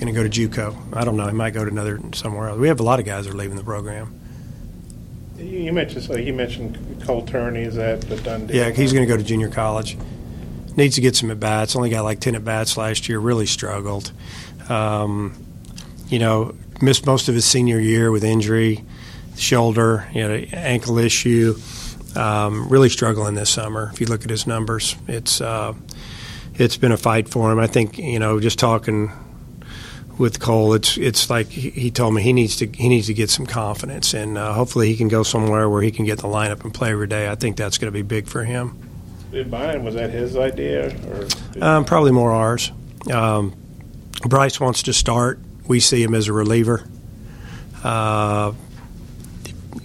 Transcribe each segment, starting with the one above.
going to go to JUCO. I don't know. He might go to another somewhere else. We have a lot of guys that are leaving the program. You mentioned so you mentioned Cole Turney. Is that the Dundee. Yeah, he's going to go to junior college. Needs to get some at bats. Only got like ten at bats last year. Really struggled. Um, you know, missed most of his senior year with injury, shoulder, you know, ankle issue. Um, really struggling this summer. If you look at his numbers, it's uh, it's been a fight for him. I think you know, just talking with Cole, it's it's like he told me he needs to he needs to get some confidence, and uh, hopefully he can go somewhere where he can get the lineup and play every day. I think that's going to be big for him. Mine was that his idea or um, probably more ours. Um, Bryce wants to start. We see him as a reliever. Uh,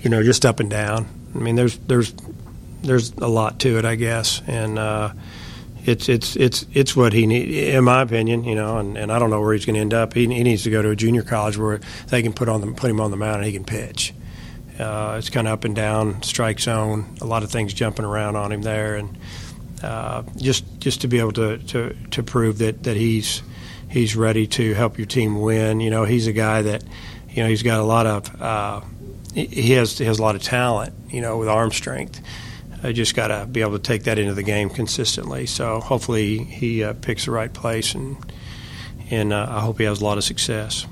you know, just up and down. I mean, there's there's there's a lot to it, I guess, and uh, it's it's it's it's what he need, in my opinion. You know, and, and I don't know where he's going to end up. He, he needs to go to a junior college where they can put on the, put him on the mound and he can pitch. Uh, it's kind of up and down, strike zone, a lot of things jumping around on him there, and uh, just just to be able to, to, to prove that, that he's he's ready to help your team win. You know, he's a guy that you know he's got a lot of uh, he has he has a lot of talent, you know, with arm strength. I just got to be able to take that into the game consistently. So hopefully he uh, picks the right place, and and uh, I hope he has a lot of success.